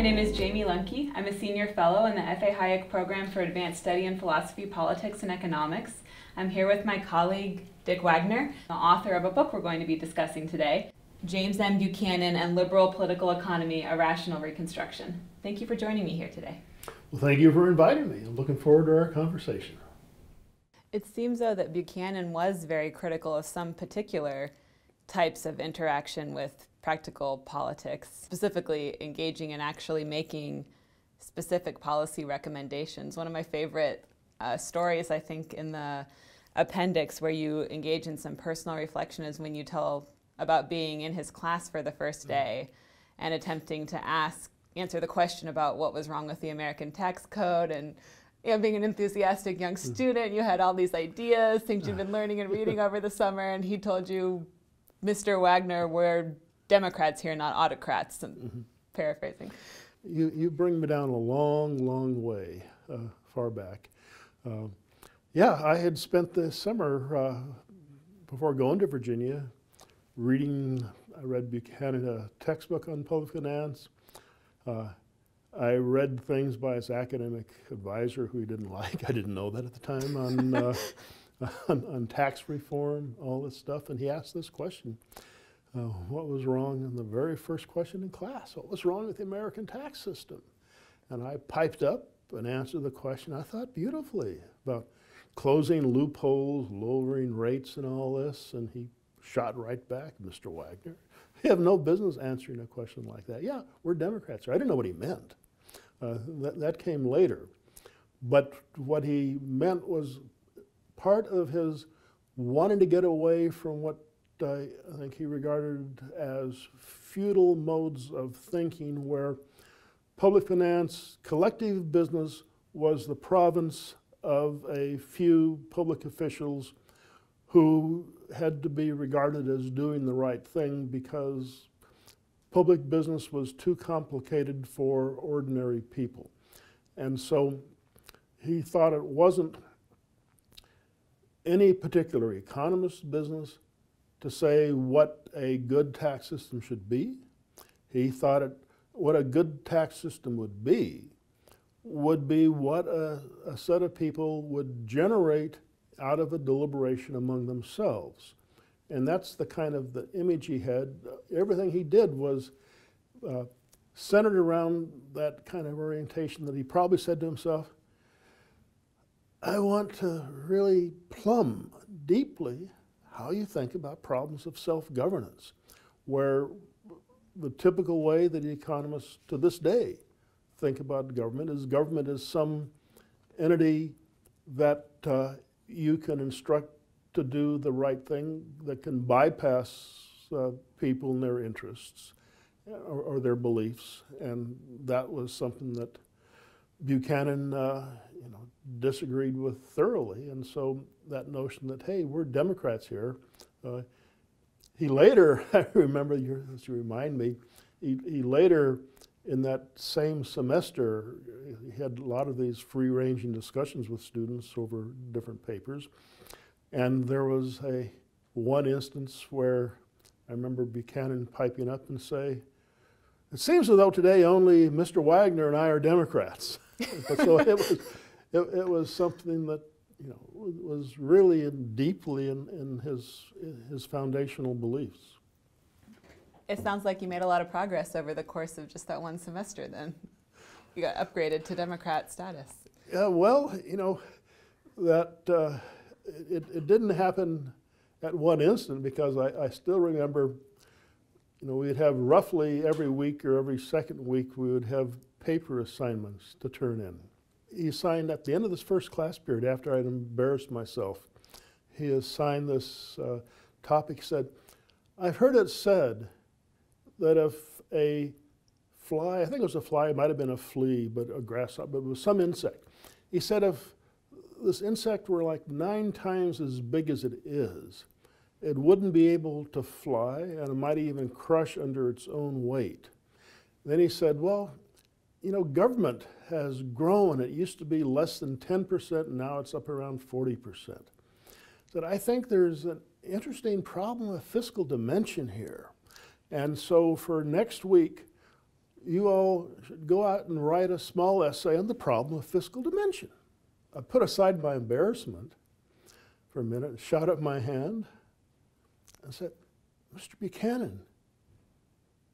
name is Jayme Lemke. I'm a senior fellow in the F.A. Hayek Program for Advanced Study in Philosophy, Politics, and Economics. I'm here with my colleague Dick Wagner, the author of a book we're going to be discussing today James M. Buchanan and Liberal Political Economy A Rational Reconstruction. Thank you for joining me here today. Well, thank you for inviting me. I'm looking forward to our conversation. It seems, though, that Buchanan was very critical of some particular types of interaction with practical politics, specifically engaging in actually making specific policy recommendations. One of my favorite uh, stories, I think, in the appendix where you engage in some personal reflection is when you tell about being in his class for the first mm. day and attempting to ask answer the question about what was wrong with the American tax code and you know, being an enthusiastic young mm. student, you had all these ideas, things you've been learning and reading over the summer, and he told you, Mr. Wagner, we're Democrats here, not autocrats, and mm-hmm. paraphrasing. You, you bring me down a long, long way, uh, far back. Uh, yeah, I had spent the summer uh, before going to Virginia reading, I read Buchanan, a textbook on public finance. Uh, I read things by his academic advisor who he didn't like. I didn't know that at the time on, uh, on, on, tax reform, all this stuff. And he asked this question uh, What was wrong in the very first question in class? What was wrong with the American tax system? And I piped up and answered the question, I thought beautifully, about closing loopholes, lowering rates, and all this. And he shot right back, Mr. Wagner. You have no business answering a question like that. Yeah, we're Democrats. I didn't know what he meant. Uh, that, that came later. But what he meant was part of his wanting to get away from what I think he regarded as feudal modes of thinking where public finance, collective business was the province of a few public officials who had to be regarded as doing the right thing because public business was too complicated for ordinary people. And so he thought it wasn't any particular economist's business to say what a good tax system should be. He thought it, what a good tax system would be would be what a, a set of people would generate out of a deliberation among themselves. And that's the kind of the image he had. Everything he did was uh, centered around that kind of orientation that he probably said to himself, I want to really plumb deeply how you think about problems of self-governance, where the typical way that economists to this day think about government is government is some entity that uh, you can instruct to do the right thing that can bypass uh, people and their interests or, or, their beliefs. And that was something that Buchanan, uh, you know, disagreed with thoroughly. And so that notion that, hey, we're Democrats here. Uh, he later, I remember, you, as you remind me, he, he later in that same semester, he had a lot of these free-ranging discussions with students over different papers. And there was a one instance where I remember Buchanan piping up and say, it seems as though today only Mr. Wagner and I are Democrats. so it was, it, it, was something that you know, was really in, deeply in, in his, his foundational beliefs. It sounds like you made a lot of progress over the course of just that one semester then. You got upgraded to Democrat status. Yeah, well, you know, that uh, it, it didn't happen at one instant because I, I still remember, you know, we'd have roughly every week or every second week, we would have paper assignments to turn in. He assigned at the end of this first class period, after I'd embarrassed myself, he assigned this uh, topic, said, I've heard it said that if a fly, I think it was a fly, it might have been a flea, but a grasshopper, but it was some insect. He said if this insect were like nine times as big as it is, it wouldn't be able to fly and it might even crush under its own weight. Then he said, well, you know, government has grown. It used to be less than 10%, and now it's up around 40%. Said, I think there's an interesting problem of fiscal dimension here. And so for next week, you all should go out and write a small essay on the problem of fiscal dimension. I put aside my embarrassment for a minute, shot up my hand, and said, Mr. Buchanan,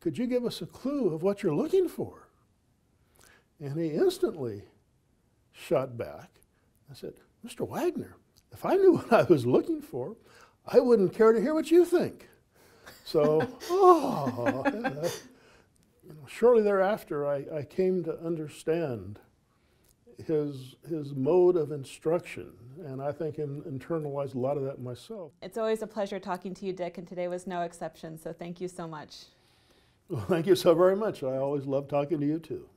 could you give us a clue of what you're looking for? And he instantly shot back I said, Mr. Wagner, if I knew what I was looking for, I wouldn't care to hear what you think. So, oh, shortly thereafter, I, I came to understand his, his mode of instruction, and I think in, internalized a lot of that myself. It's always a pleasure talking to you, Dick, and today was no exception, so thank you so much. Well, thank you so very much. I always love talking to you too.